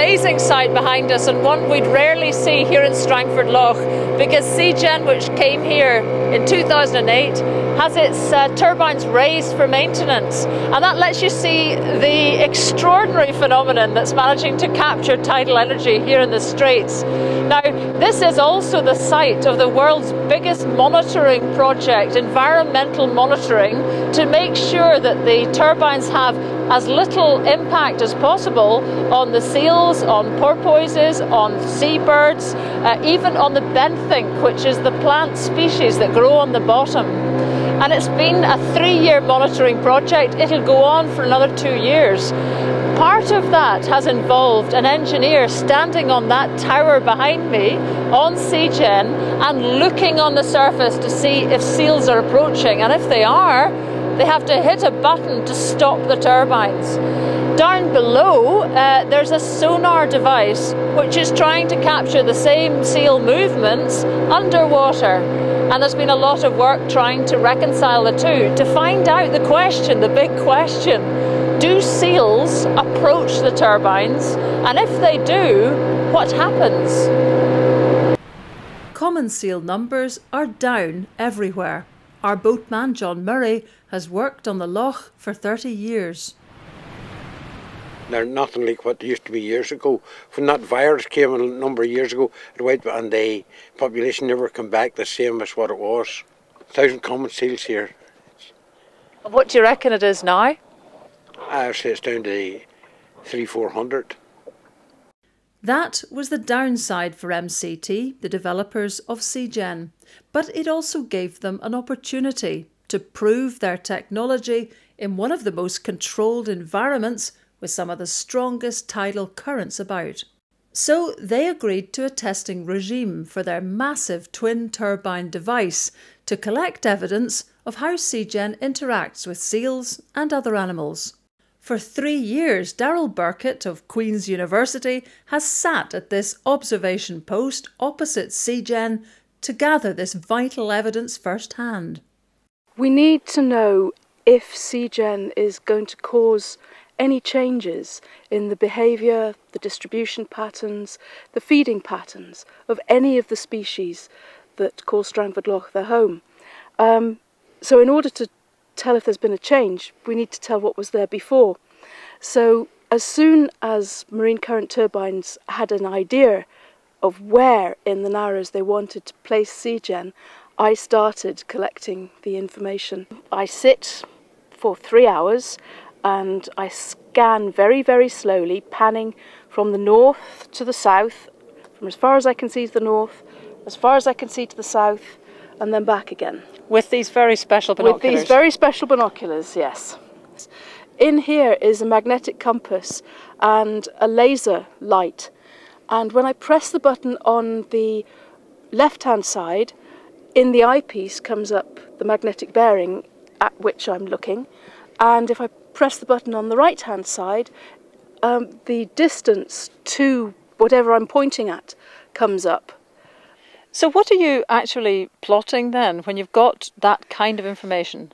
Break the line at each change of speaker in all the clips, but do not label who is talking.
amazing sight behind us and one we'd rarely see here in Strangford Lough because Seagen, which came here in 2008, has its uh, turbines raised for maintenance and that lets you see the extraordinary phenomenon that's managing to capture tidal energy here in the Straits. Now, this is also the site of the world's biggest monitoring project, environmental monitoring, to make sure that the turbines have as little impact as possible on the seals, on porpoises, on seabirds, uh, even on the benthic, which is the plant species that grow on the bottom. And it's been a three year monitoring project. It'll go on for another two years. Part of that has involved an engineer standing on that tower behind me on Seagen and looking on the surface to see if seals are approaching. And if they are, they have to hit a button to stop the turbines. Down below, uh, there's a sonar device which is trying to capture the same seal movements underwater. And there's been a lot of work trying to reconcile the two to find out the question, the big question do seals approach the turbines? And if they do, what happens?
Common seal numbers are down everywhere. Our boatman John Murray has worked on the loch for 30 years.
They're nothing like what they used to be years ago. When that virus came a number of years ago, it went and the population never come back the same as what it was. A thousand common seals here.
What do you reckon it is now?
I say it's down to three, four hundred.
That was the downside for MCT, the developers of Seagen, but it also gave them an opportunity to prove their technology in one of the most controlled environments with some of the strongest tidal currents about. So they agreed to a testing regime for their massive twin turbine device to collect evidence of how Seagen interacts with seals and other animals. For three years, Daryl Burkett of Queen's University has sat at this observation post opposite Seagen to gather this vital evidence firsthand.
We need to know if Seagen is going to cause any changes in the behaviour, the distribution patterns, the feeding patterns of any of the species that call Strangford Loch their home. Um, so, in order to tell if there's been a change, we need to tell what was there before. So as soon as marine current turbines had an idea of where in the Narrows they wanted to place Seagen, I started collecting the information. I sit for three hours and I scan very, very slowly, panning from the north to the south, from as far as I can see to the north, as far as I can see to the south, and then back again.
With these very special binoculars?
With these very special binoculars, yes. In here is a magnetic compass and a laser light. And when I press the button on the left hand side, in the eyepiece comes up the magnetic bearing at which I'm looking. And if I press the button on the right hand side, um, the distance to whatever I'm pointing at comes up.
So, what are you actually plotting then when you've got that kind of information?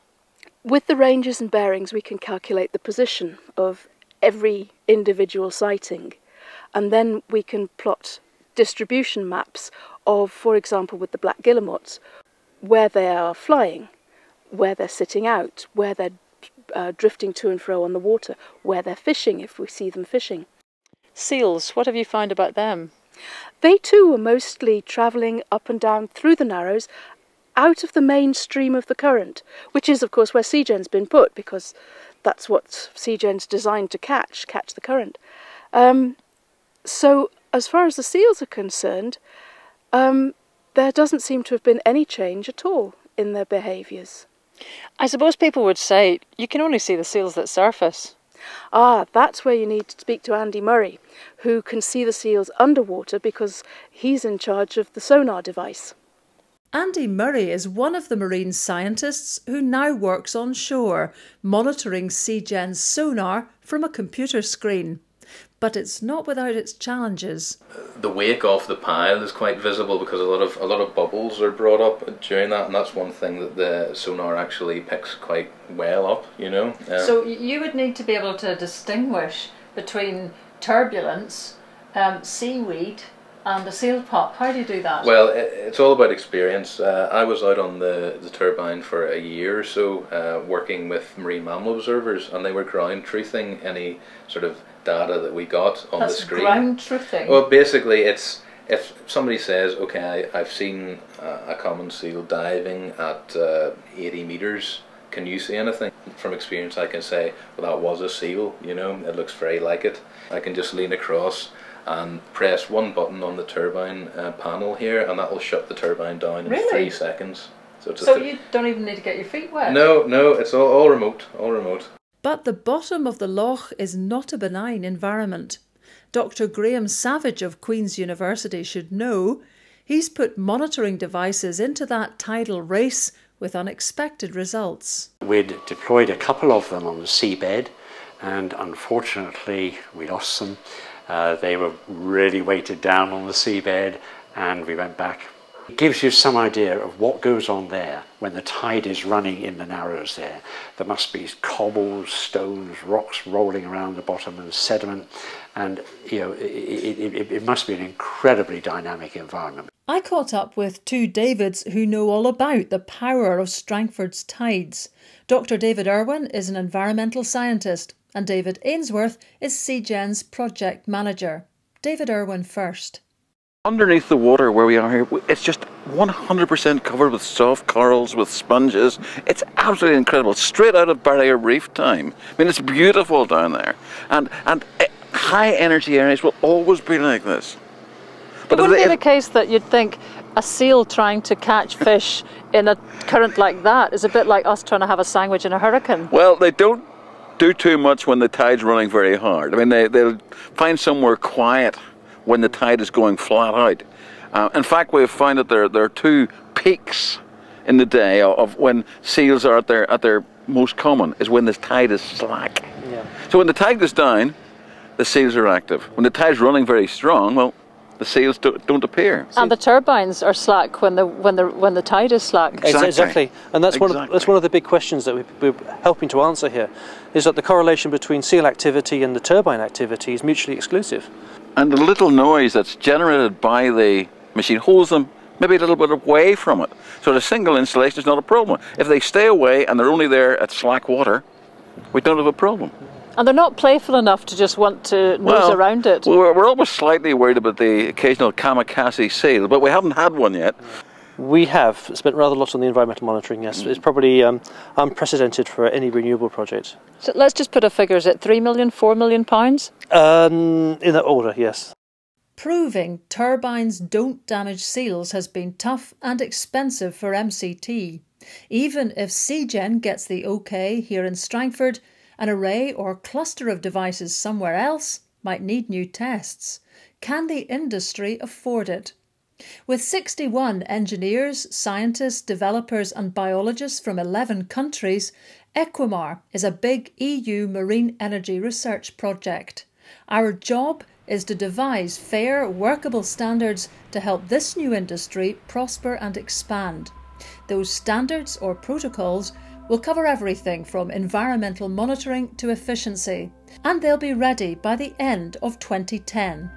With the ranges and bearings, we can calculate the position of every individual sighting, and then we can plot distribution maps of, for example, with the black guillemots, where they are flying, where they're sitting out, where they're uh, drifting to and fro on the water, where they're fishing if we see them fishing.
Seals, what have you found about them?
They too were mostly travelling up and down through the Narrows out of the main stream of the current, which is, of course, where Seagen's been put because that's what Seagen's designed to catch, catch the current. Um, so, as far as the seals are concerned, um, there doesn't seem to have been any change at all in their behaviours.
I suppose people would say you can only see the seals that surface.
Ah, that's where you need to speak to Andy Murray, who can see the seals underwater because he's in charge of the sonar device.
Andy Murray is one of the marine scientists who now works on shore, monitoring Seagen's sonar from a computer screen. But it's not without its challenges.
The wake off the pile is quite visible because a lot of a lot of bubbles are brought up during that, and that's one thing that the sonar actually picks quite well up. You know.
so you would need to be able to distinguish between turbulence
um, seaweed and a seal pop. How do you do that?
Well, it, it's all about experience. Uh, I was out on the, the turbine for a year or so, uh, working with marine mammal observers, and they were ground truthing any sort of data that we got on
That's
the screen.
ground truthing.
Well, basically, it's if somebody says, "Okay, I, I've seen uh, a common seal diving at uh, 80 meters," can you see anything? From experience, I can say, "Well, that was a seal. You know, it looks very like it." I can just lean across and press one button on the turbine uh, panel here, and that will shut the turbine down in
Really?
three seconds. So, it's a
so
th-
you don't even need to get your feet wet.
no, no, it's all, all remote, all remote.
But the bottom of the loch is not a benign environment. Dr. Graham Savidge of Queen's University should know he's put monitoring devices into that tidal race with unexpected results.
We'd deployed a couple of them on the seabed, and unfortunately, we lost them. Uh, they were really weighted down on the seabed, and we went back. It gives you some idea of what goes on there when the tide is running in the narrows there. There must be cobbles, stones, rocks rolling around the bottom and sediment, and you know, it, it, it, it must be an incredibly dynamic environment.
I caught up with two Davids who know all about the power of Strangford's tides. Dr. David Erwin is an environmental scientist, and David Ainsworth is Seagen's project manager. David Erwin first.
Underneath the water where we are here, it's just 100% covered with soft corals, with sponges. It's absolutely incredible. Straight out of Barrier Reef time. I mean, it's beautiful down there. And, and eh, high energy areas will always be like this.
But
if
wouldn't it
they-
be the case that you'd think a seal trying to catch fish in a current like that is a bit like us trying to have a sandwich in a hurricane?
Well, they don't do too much when the tide's running very hard. I mean, they, they'll find somewhere quiet when the tide is going flat out. Uh, in fact, we've found that there, there are two peaks in the day of, when seals are at their, at their most common, is when the tide is slack. Yeah. So when the tide goes down, the seals are active. When the tide's running very strong, well, the seals don't, don't appear.
And the turbines are slack when the when the when the tide is slack.
Exactly.
Exactly, and that's one of
Exactly.
that's one of the big questions that we, we're helping to answer here, is that the correlation between seal activity and the turbine activity is mutually exclusive.
and the little noise that's generated by the machine holds them maybe a little bit away from it. So the single installation is not a problem. If they stay away and they're only there at slack water, we don't have a problem.
And they're not playful enough to just want to nose around it.
We're, we're always slightly worried about the occasional kamikaze seal, but we haven't had one yet.
We have spent rather a lot on the environmental monitoring. Yes, it's probably um, unprecedented for any renewable project.
So let's just put a figure. Is it three million, four million pounds?
Um, in that order, yes.
Proving turbines don't damage seals has been tough and expensive for MCT. Even if Seagen gets the OK here in Strangford, an array or cluster of devices somewhere else might need new tests. Can the industry afford it? With 61 engineers, scientists, developers, and biologists from 11 countries, Equimar is a big EU marine energy research project. Our job is to devise fair, workable standards to help this new industry prosper and expand. Those standards or protocols will cover everything from environmental monitoring to efficiency, and they'll be ready by the end of 2010.